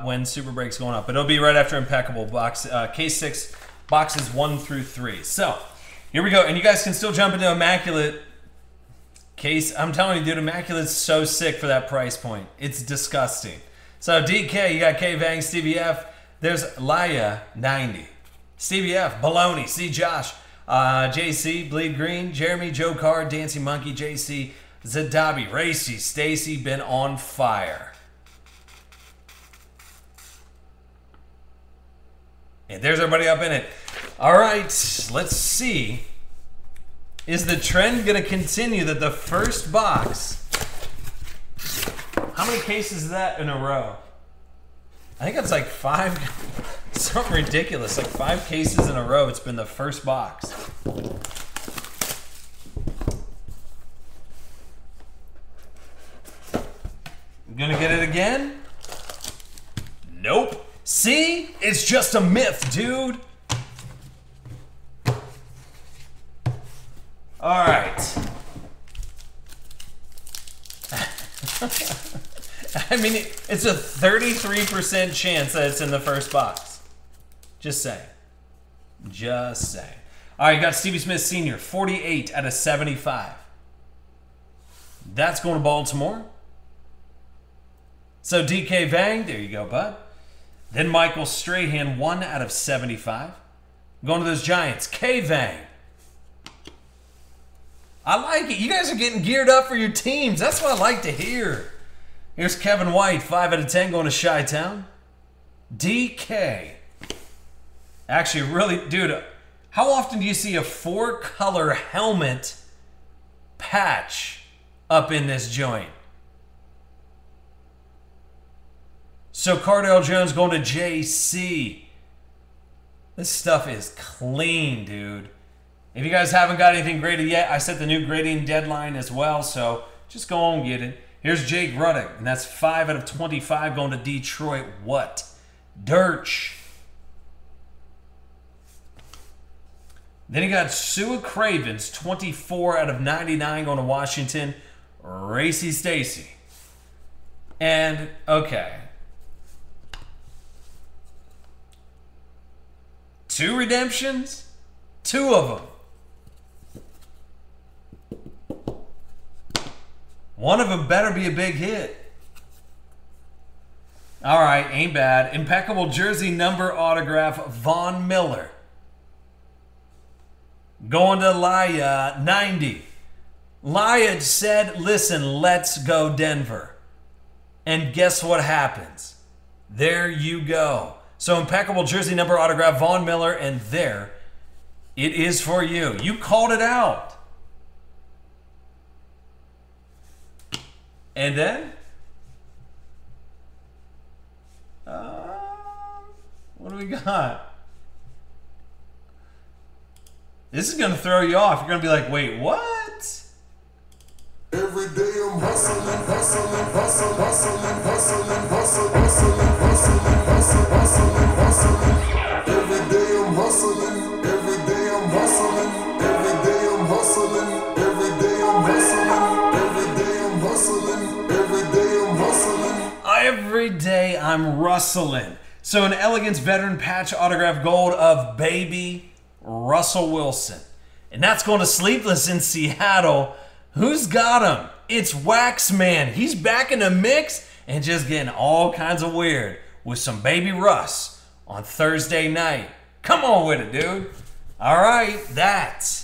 when Super Break's going up, but it'll be right after Impeccable box uh, K6 boxes one through three. So here we go, and you guys can still jump into Immaculate. Case, I'm telling you, dude, Immaculate's so sick for that price point. It's disgusting. So DK, you got K Vang, Stevie F. There's Laya 90. Stevie F, Baloney, C Josh, uh, JC, Bleed Green, Jeremy, Joe Carr, Dancing Monkey, JC, Zadabi, Racy, Stacy, been on fire. And there's everybody up in it. All right, let's see. Is the trend going to continue that the first box? How many cases is that in a row? I think it's like five, something ridiculous. Like five cases in a row. It's been the first box. Gonna get it again? Nope. See? It's just a myth, dude. All right. I mean, it's a 33% chance that it's in the first box. Just saying. Just saying. All right, got Stevie Smith Sr., 48 out of 75. That's going to Baltimore. So DK Vang, there you go, bud. Then Michael Strahan, 1 out of 75. Going to those Giants. K Vang. I like it. You guys are getting geared up for your teams. That's what I like to hear. Here's Kevin White, 5 out of 10 going to Chi Town. DK. Actually, really, dude, how often do you see a four color helmet patch up in this joint? So Cardale Jones going to JC. This stuff is clean, dude. If you guys haven't got anything graded yet, I set the new grading deadline as well, so just go on and get it. Here's Jake Rudock, and that's 5 out of 25 going to Detroit. What? Dirch. Then you got Sua Cravens, 24 out of 99 going to Washington. Racy Stacy. And, okay. Two redemptions? Two of them. One of them better be a big hit. All right, ain't bad. Impeccable jersey number autograph, Von Miller. Going to Laya, 90. Laya said, listen, let's go Denver. And guess what happens? There you go. So impeccable jersey number autograph, Von Miller, and there it is for you. You called it out. And then, uh, what do we got? This is gonna throw you off. You're gonna be like, wait, what? Every day I'm rustling. So an elegance veteran patch autograph gold of baby Russell Wilson. And that's going to Sleepless in Seattle. Who's got him? It's Waxman. He's back in the mix and just getting all kinds of weird with some baby Russ on Thursday night. Come on with it, dude. All right, that's